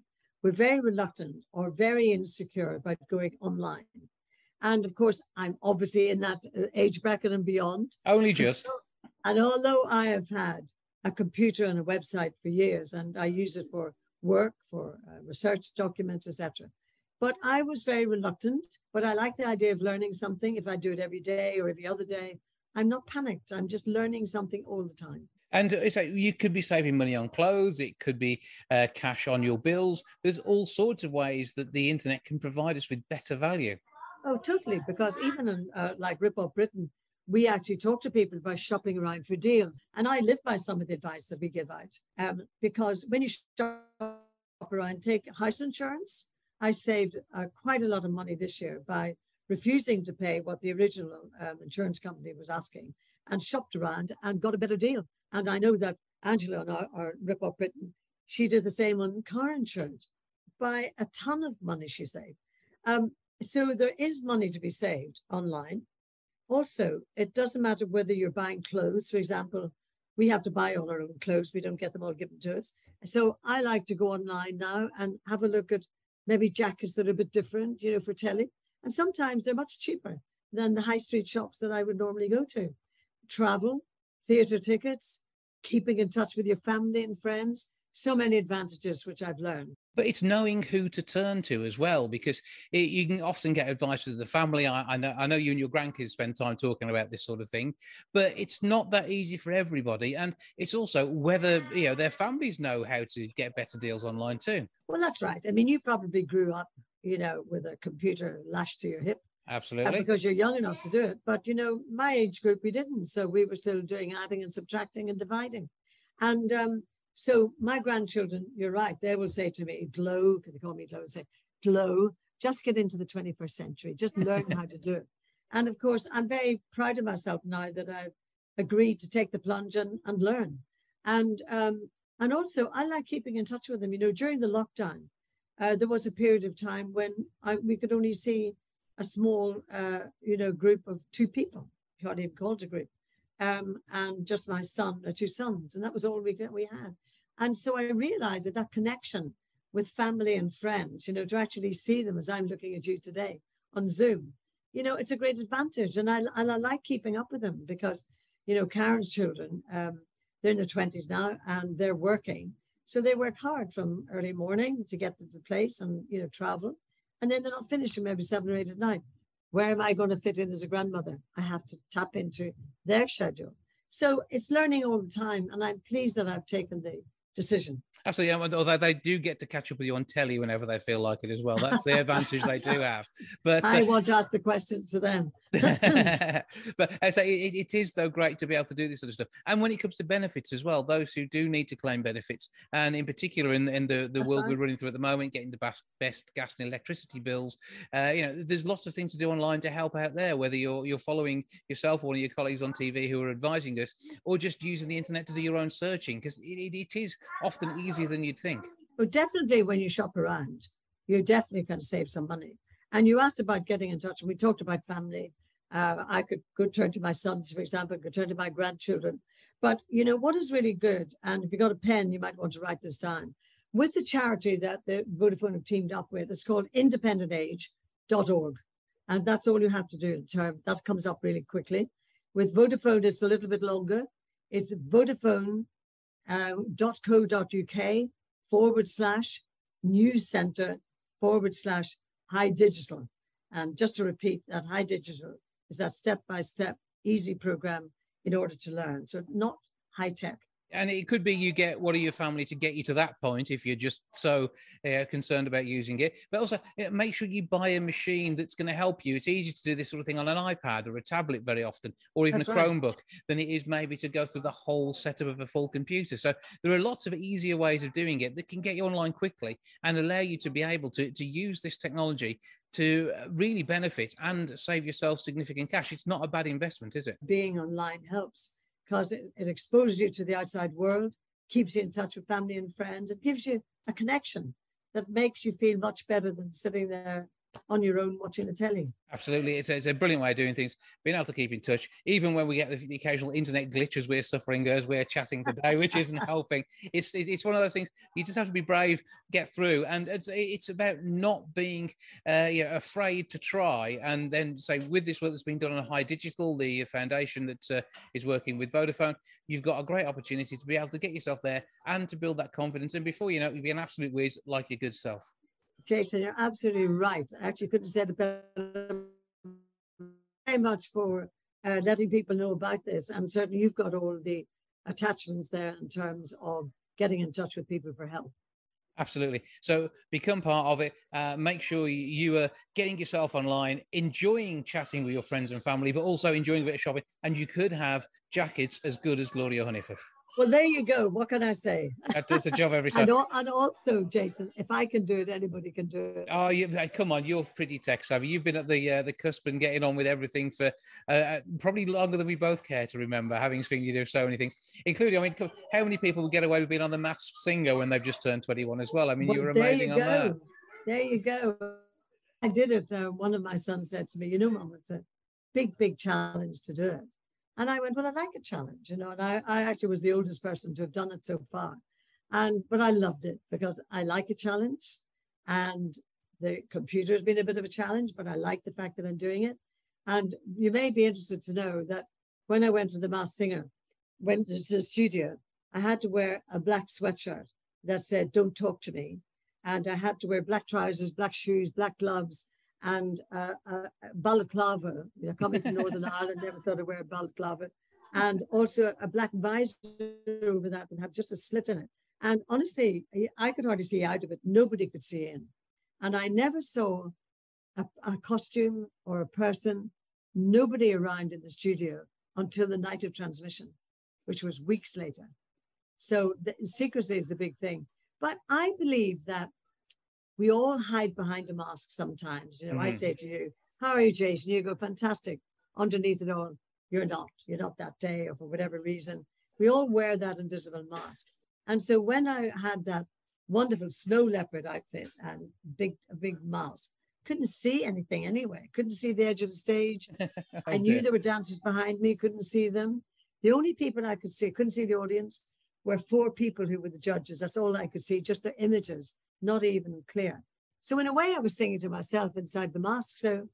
we're very reluctant or very insecure about going online. And of course, I'm obviously in that uh, age bracket and beyond. Only just. And although I have had a computer and a website for years, and I use it for work, for uh, research documents, etc. But I was very reluctant. But I like the idea of learning something. If I do it every day or every other day, I'm not panicked. I'm just learning something all the time. And it's like you could be saving money on clothes, it could be uh, cash on your bills. There's all sorts of ways that the internet can provide us with better value. Oh, totally. Because even in uh, like Rip Off Britain, we actually talk to people about shopping around for deals. And I live by some of the advice that we give out. Um, because when you shop around, take house insurance. I saved uh, quite a lot of money this year by refusing to pay what the original um, insurance company was asking and shopped around and got a better deal. And I know that Angela on our, our Rip Off Britain, she did the same on car insurance by a ton of money she saved. Um, so there is money to be saved online. Also, it doesn't matter whether you're buying clothes, for example, we have to buy all our own clothes. We don't get them all given to us. So I like to go online now and have a look at maybe jackets that are a bit different, you know, for telly. And sometimes they're much cheaper than the high street shops that I would normally go to. Travel, theatre tickets, keeping in touch with your family and friends. So many advantages which I've learned. But it's knowing who to turn to as well, because it, you can often get advice with the family. I, I, know, I know you and your grandkids spend time talking about this sort of thing, but it's not that easy for everybody. And it's also whether you know their families know how to get better deals online too. Well, that's right. I mean, you probably grew up, you know, with a computer lashed to your hip Absolutely. because you're young enough to do it. But you know, my age group, we didn't. So we were still doing adding and subtracting and dividing. And um, so my grandchildren, you're right, they will say to me, glow, because they call me glow, and say, glow, just get into the 21st century, just learn how to do it. And of course, I'm very proud of myself now that I've agreed to take the plunge and, and learn. And um, and also, I like keeping in touch with them. You know, during the lockdown, uh, there was a period of time when I, we could only see a small, uh, you know, group of two people. You can't even call it a group. Um, and just my son, or uh, two sons, and that was all we we had. And so I realized that that connection with family and friends, you know, to actually see them as I'm looking at you today on Zoom, you know, it's a great advantage. And I, I like keeping up with them because, you know, Karen's children, um, they're in their 20s now and they're working. So they work hard from early morning to get to the place and, you know, travel and then they're not finishing maybe seven or eight at night. Where am I going to fit in as a grandmother? I have to tap into their schedule. So it's learning all the time, and I'm pleased that I've taken the decision. Absolutely. Although they do get to catch up with you on telly whenever they feel like it as well. That's the advantage they do have. But I uh, want to ask the questions to them. but I say it, it is though great to be able to do this sort of stuff. And when it comes to benefits as well, those who do need to claim benefits, and in particular in, in the, the world we're running through at the moment, getting the best, best gas and electricity bills, uh, you know, there's lots of things to do online to help out there, whether you're you're following yourself or one of your colleagues on TV who are advising us, or just using the internet to do your own searching, because it, it, it is often easier than you'd think. Well, definitely when you shop around, you're definitely going to save some money. And you asked about getting in touch, and we talked about family uh, I could, could turn to my sons, for example, could turn to my grandchildren. But you know what is really good, and if you got a pen, you might want to write this down. With the charity that the Vodafone have teamed up with, it's called independentage.org. And that's all you have to do. Term that comes up really quickly. With Vodafone, it's a little bit longer. It's vodafone.co.uk uh, forward slash news center forward slash hi digital. And just to repeat, that hi digital is that step by step, easy program in order to learn. So not high tech and it could be you get one of your family to get you to that point if you're just so uh, concerned about using it. But also make sure you buy a machine that's going to help you. It's easy to do this sort of thing on an ipad or a tablet very often or even that's a chromebook than it is maybe to go through the whole setup of a full computer. So there are lots of easier ways of doing it that can get you online quickly and allow you to be able to, to use this technology to uh, really benefit and save yourself significant cash. It's not a bad investment is it? Being online helps because it, it exposes you to the outside world, keeps you in touch with family and friends, it gives you a connection that makes you feel much better than sitting there on your own watching the telly. Absolutely. It's a, it's a brilliant way of doing things, being able to keep in touch, even when we get the, the occasional internet glitches we're suffering as we're chatting today, which isn't helping. It's it, it's one of those things you just have to be brave, get through. And it's, it's about not being uh, you know, afraid to try. And then say, with this work that's been done on Hi Digital, the foundation that uh, is working with Vodafone, you've got a great opportunity to be able to get yourself there and to build that confidence. And before you know it, you'll be an absolute whiz like your good self. Jason, you're absolutely right. I actually could have said it better. Very much for uh, letting people know about this. And certainly you've got all the attachments there in terms of getting in touch with people for help. Absolutely. So become part of it. Uh, make sure you are getting yourself online, enjoying chatting with your friends and family, but also enjoying a bit of shopping. And you could have jackets as good as Gloria Hunniford. Well, there you go. What can I say? That does the job every time. and, and, also, Jason, if I can do it, anybody can do it. Oh, you, come on, you're pretty tech savvy. You've been at the uh, the cusp and getting on with everything for uh, uh, probably longer than we both care to remember. Having seen you do so many things, including, I mean, how many people get away with being on the Masked Singer when they've just turned 21 as well? I mean, well, you were amazing you on that. There you go. I did it. Uh, one of my sons said to me, "You know, Mom, it's a big, big challenge to do it." And I went, well, I like a challenge, you know, and I, I actually was the oldest person to have done it so far. And, but I loved it because I like a challenge and the computer has been a bit of a challenge, but I like the fact that I'm doing it. And you may be interested to know that when I went to the Mass Singer, went to the studio, I had to wear a black sweatshirt that said, don't talk to me. And I had to wear black trousers, black shoes, black gloves, and uh, uh, balaclava. Coming from Northern Ireland, never thought I'd wear a balaclava. And also a black visor over that and have just a slit in it. And honestly, I could hardly see out of it. Nobody could see in. And I never saw a, a costume or a person, nobody around in the studio until the night of transmission, which was weeks later. So the secrecy is the big thing. But I believe that we all hide behind a mask sometimes. You know, mm-hmm. I say to you, How are you, Jason? You go, Fantastic. Underneath it all, you're not. You're not that day, or for whatever reason. We all wear that invisible mask. And so when I had that wonderful snow leopard outfit and big a big mask, couldn't see anything anyway. Couldn't see the edge of the stage. I knew there were dancers behind me, couldn't see them. The only people I could see, couldn't see the audience, were four people who were the judges. That's all I could see, just their images not even clear. So in a way, I was singing to myself inside the mask. So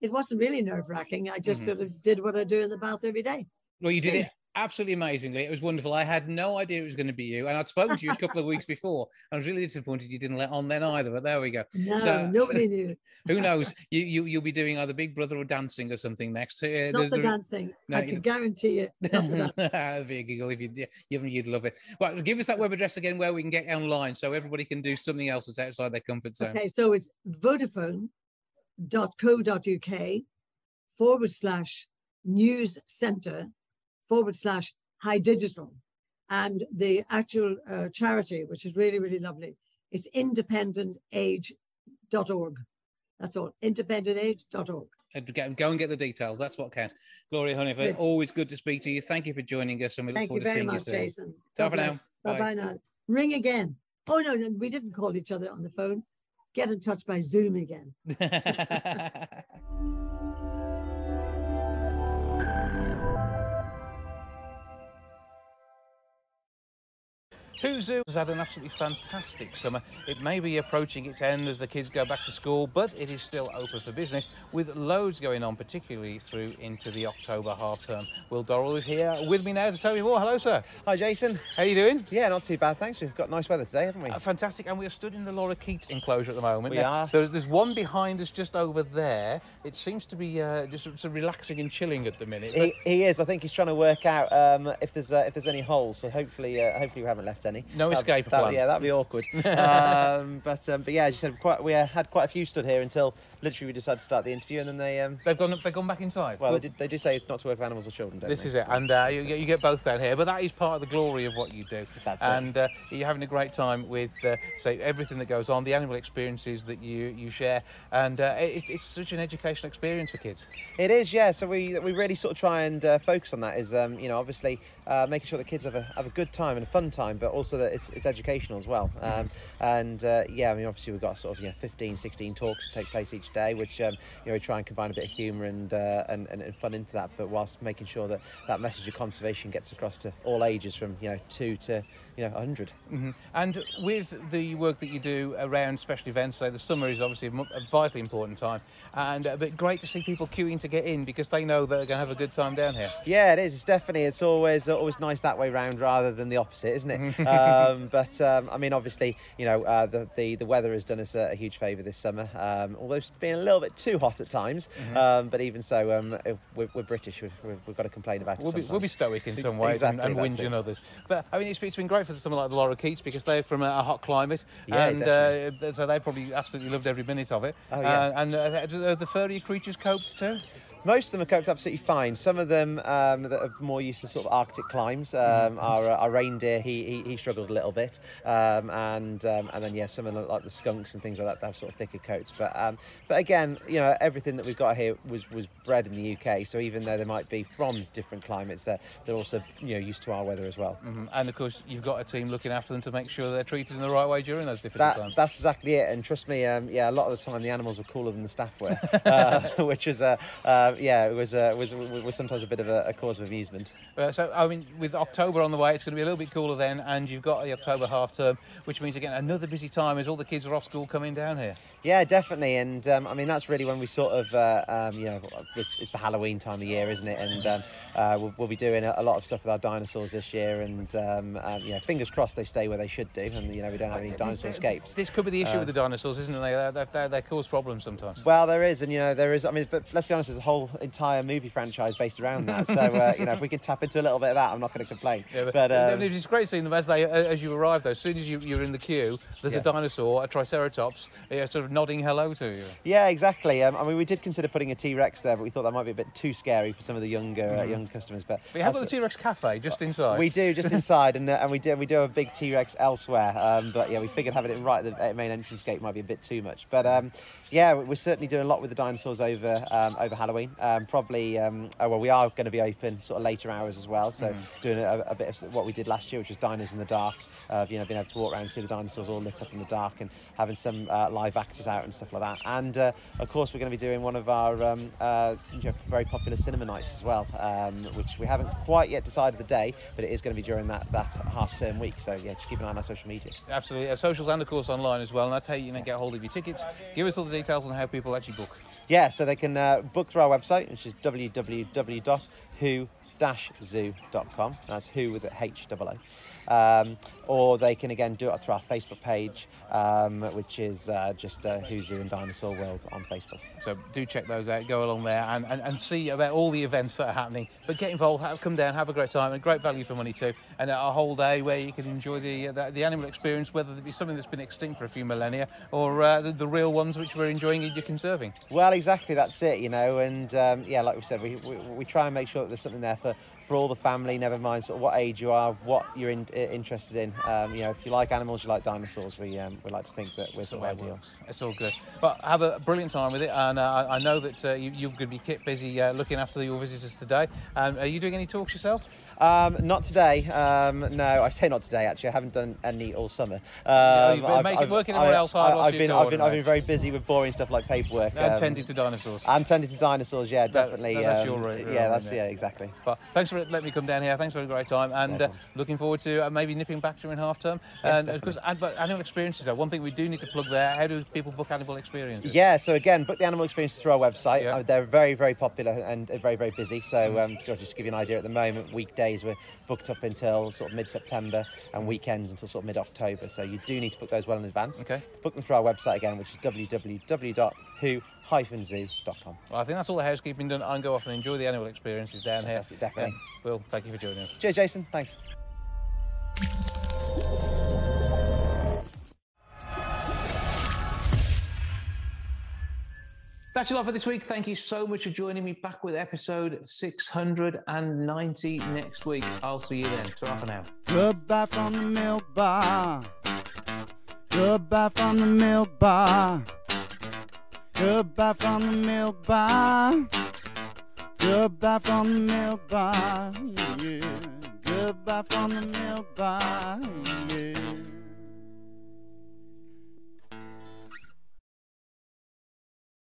it wasn't really nerve wracking. I just mm-hmm. sort of did what I do in the bath every day. Well, you did it absolutely amazingly. It was wonderful. I had no idea it was going to be you, and I'd spoken to you a couple of weeks before. I was really disappointed you didn't let on then either. But there we go. No, so, nobody knew. who knows? You you you'll be doing either Big Brother or dancing or something next. Uh, not the dancing. No, I can guarantee it. That'd be a giggle if you you you'd love it. Well, give us that web address again where we can get online so everybody can do something else that's outside their comfort zone. Okay, so it's Vodafone.co.uk forward slash news center forward slash hi digital. And the actual uh, charity, which is really, really lovely, is independentage.org. That's all, independentage.org. Go and get the details. That's what counts. Gloria Hunniford, always good to speak to you. Thank you for joining us, and we look Thank forward to seeing much, you soon. Jason. For now. Bye bye now. Ring again. Oh no, no, we didn't call each other on the phone. Get in touch by Zoom again. Zoo has had an absolutely fantastic summer. It may be approaching its end as the kids go back to school, but it is still open for business with loads going on, particularly through into the October half term. Will Dorrell is here with me now to tell me more. Hello, sir. Hi, Jason. How are you doing? Yeah, not too bad, thanks. We've got nice weather today, haven't we? Uh, fantastic. And we are stood in the lorikeet enclosure at the moment. We Now, are. There's, there's one behind us just over there. It seems to be uh, just sort of relaxing and chilling at the minute. He, he is. I think he's trying to work out um, if there's uh, if there's any holes. So hopefully, uh, hopefully we haven't left any. No That'd- escape that- plan. Yeah, that'd be awkward. um, but um, but yeah, as you said, quite we uh, had quite a few stood here until literally we decided to start the interview, and then they um, They've gone, they've gone back inside. well, they did they do say not to work with animals or children. Don't This they? is it, So- and uh, you, you get both down here. But that is part of the glory of what you do. That's and uh, you're having a great time with, uh, say, everything that goes on, the animal experiences that you you share, and uh, it's, it's such an educational experience for kids. It is, yeah. So we we really sort of try and uh, focus on that. Is um, you know obviously uh, making sure the kids have a have a good time and a fun time, but also that it's, it's educational as well. Um, and uh, yeah, I mean obviously we've got sort of you know 15, 16 talks to take place each day, which um, you know we try and combine a bit of humour and, uh, and and and fun into that, but whilst making sure that that message of conservation gets across to all ages, from you know two to you know 100. hmm And with the work that you do around special events, so the summer is obviously a vitally important time, and uh, but great to see people queuing to get in because they know that they're going to have a good time down here. Yeah, it is. It's definitely. It's always always nice that way round rather than the opposite, isn't it? um, but um, I mean, obviously, you know, uh, the, the the weather has done us a, a huge favour this summer. Um, although it's been a little bit too hot at times, um, but even so, um, if we're, we're British. We've, we've, got to complain about We'll it. be, we'll be stoic in some ways and, Exactly, and that's whinge in others. But I mean, it's, it's been great for someone like the lorikeets because they're from a, hot climate, Yeah, and uh, so they probably absolutely loved every minute of it. Oh, yeah. Uh, and uh, the furry creatures coped too. Most of them are coped absolutely fine. Some of them um, that are more used to sort of Arctic climes. Um, our, uh, our reindeer, he, he, he struggled a little bit, um, and um, and then yeah, some of the, like the skunks and things like that, they have sort of thicker coats. But um, but again, you know, everything that we've got here was was bred in the UK. So even though they might be from different climates, they're they're also you know used to our weather as well. Mhm. And of course, you've got a team looking after them to make sure they're treated in the right way during those difficult That, times. that's exactly it, and trust me, um, yeah, a lot of the time the animals were cooler than the staff were, uh, which was, uh, uh, yeah, it was, uh, was was was sometimes a bit of a, a cause of amusement. Uh, so, I mean, with October on the way, it's going to be a little bit cooler then, and you've got the October half term, which means again another busy time as all the kids are off school coming down here. Yeah, definitely, and um, I mean that's really when we sort of, uh, um, you know, it's, it's the Halloween time of year, isn't it? And um, uh, we'll, we'll be doing a, lot of stuff with our dinosaurs this year, and um, um, you know, fingers crossed they stay where they should do, and you know, we don't have any dinosaur escapes. This could be the issue with the dinosaurs, isn't it? They, they, they, they cause problems sometimes. Well, there is, and you know, there is. I mean, but let's be honest, there's a whole entire movie franchise based around that. So, uh, you know, if we can tap into a little bit of that, I'm not going to complain. Yeah, but, but um, it's great seeing them as they as you arrive. Though, as soon as you, you're in the queue, there's a dinosaur, a triceratops, sort of nodding hello to you. Yeah, exactly. Um, I mean, we did consider putting a T-Rex there, but we thought that might be a bit too scary for some of the younger uh, young customers. But But you have got the T-Rex cafe just inside. We do just inside, and, uh, and we do we do have a big T-Rex elsewhere. Um, but yeah, we figured having it right at the main entrance gate might be a bit too much. But um, yeah, we're certainly doing a lot with the dinosaurs over um, over Halloween. Um, probably, um, oh, well, we are going to be open sort of later hours as well. So doing a, a bit of what we did last year, which was diners in the dark. Uh, you know, being able to walk around and see the dinosaurs all lit up in the dark, and having some uh, live actors out and stuff like that. And uh, of course, we're going to be doing one of our um, uh, you know, very popular cinema nights as well, um, which we haven't quite yet decided the day, but it is going to be during that that half term week. So yeah, just keep an eye on our social media. Absolutely, our socials and of course online as well. And that's how you can get hold of your tickets. Give us all the details on how people actually book. Yeah, so they can uh, book through our website, which is www.hoo-zoo.com. That's who with a H double O. Um, or they can again do it through our Facebook page, um, which is uh, just uh, Hoo Zoo and Dinosaur World on Facebook. So do check those out. Go along there and, and, and see about all the events that are happening. But get involved, have, come down, have a great time, and great value for money too. And a whole day where you can enjoy the uh, the, the animal experience, whether it be something that's been extinct for a few millennia or uh, the, the real ones which we're enjoying and you're conserving. Well, exactly, that's it, you know, and um, yeah, like we said, we, we, we try and make sure that there's something there for, for all the family, never mind sort of what age you are, what you're in, interested in. Um, you know, if you like animals, you like dinosaurs, we, um, we like to think that we're all ideal. It's all good. But have a brilliant time with it, and uh, I know that uh, you, you're going to be kept busy uh, looking after your visitors today. Um, are you doing any talks yourself? Um, not today. Um, no, I say not today. Actually, I haven't done any all summer. Yeah, Um, you've been making- working everywhere else hard I, have been, I've been, I've been very busy with boring stuff like paperwork. And tending to dinosaurs. and tending to dinosaurs. Yeah, definitely. that's your re- yeah, that's yeah, exactly. But thanks for letting me come down here. Thanks for a great time, and uh, looking forward to uh, maybe nipping back during half term. Yes, and of course, animal experiences. Though one thing we do need to plug there. How do people book animal experiences? Yeah, so again, book the animal experiences through our website. Yeah. Uh, they're very, very popular and very, very busy. So, Mm. um, just to give you an idea, at the moment, weekdays we're booked up until sort of mid-September, and weekends until sort of mid-October. So you do need to book those well in advance. Okay. Book them through our website again, which is www.hoo-zoo.com. Well, I think that's all the housekeeping done. I can go off and enjoy the animal experiences down Fantastic, here. definitely. Yeah. Will, thank you for joining us. Cheers, Jason. Thanks. That's all for this week. Thank you so much for joining me back with episode 690 next week. I'll see you then. Ta for now. Goodbye from the milk bar. Goodbye from the milk bar. Goodbye from the milk bar. Goodbye from the milk bar. Yeah. Goodbye from the bar. Yeah.